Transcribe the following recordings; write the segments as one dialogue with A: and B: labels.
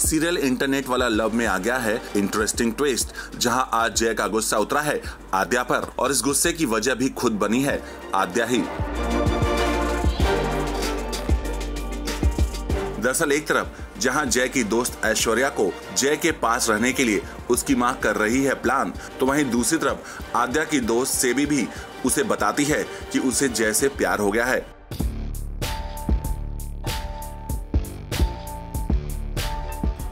A: Serial internet वाला love में आ गया है इंटरेस्टिंग ट्विस्ट, जहाँ आज जय का गुस्सा उतरा है आद्या पर, और इस गुस्से की वजह भी खुद बनी है आद्या ही। दरअसल एक तरफ़, जहाँ जय की दोस्त ऐश्वर्या को जय के पास रहने के लिए उसकी माँ कर रही है प्लान तो वहीं दूसरी तरफ़, आद्या की दोस्त सेबी भी उसे बताती है कि उसे जय से प्यार हो गया है।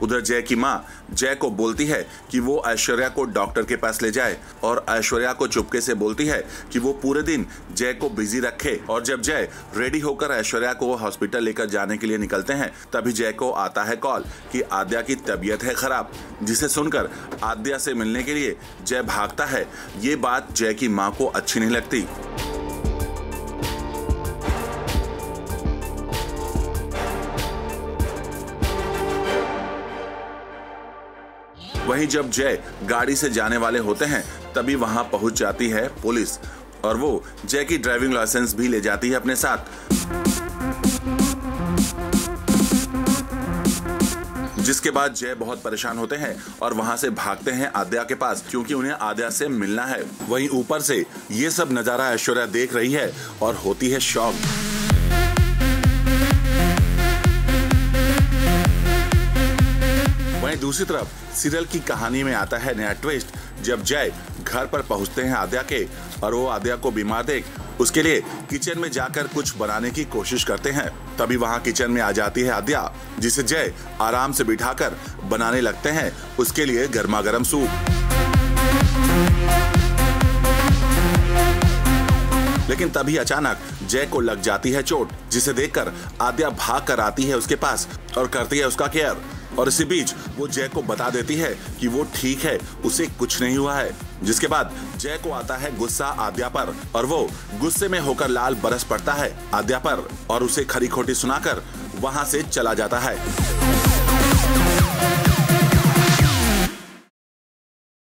A: उधर जय की माँ, जय को बोलती है कि वो ऐश्वर्या को डॉक्टर के पास ले जाए और ऐश्वर्या को चुपके से बोलती है कि वो पूरे दिन जय को बिज़ी रखे और जब जय रेडी होकर ऐश्वर्या को हॉस्पिटल लेकर जाने के लिए निकलते हैं, तभी जय को आता है कॉल कि आद्या की तबीयत है खराब, जिसे सुनकर आद्या से मिलने के लिए जय भागता है। ये बात जय की माँ को अच्छी नहीं लगती। वहीं जब जय गाड़ी से जाने वाले होते हैं, तभी वहाँ पहुँच जाती है पुलिस। और वो जय की ड्राइविंग लाइसेंस भी ले जाती है अपने साथ। जिसके बाद जय बहुत परेशान होते हैं और वहाँ से भागते हैं आद्या के पास, क्योंकि उन्हें आद्या से मिलना है। वहीं ऊपर से ये सब नज़ारा ऐश्वर्या देख रही है और होती है शॉक। वहीं दूसरी तरफ़, सीरियल की कहानी में आता है नया ट्विस्ट जब जय घर पर पहुँचते हैं आद्या के, और वो आद्या को बीमार देख, उसके लिए किचन में जाकर कुछ बनाने की कोशिश करते हैं। तभी वहाँ किचन में आ जाती है आद्या, जिसे जय आराम से बिठाकर बनाने लगते हैं। उसके लिए गर्मा गर्म सूप। लेकिन तभी अचानक जय को लग जाती है चोट, जिसे देखकर आद्या भाग कर आती है उसके पास और करती है उसका केयर। और इसी बीच वो जय को बता देती है कि वो ठीक है, उसे कुछ नहीं हुआ है। जिसके बाद जय को आता है गुस्सा आद्या पर और वो गुस्से में होकर लाल बरस पड़ता है आद्या पर और उसे खरी खोटी सुनाकर वहाँ से चला जाता है।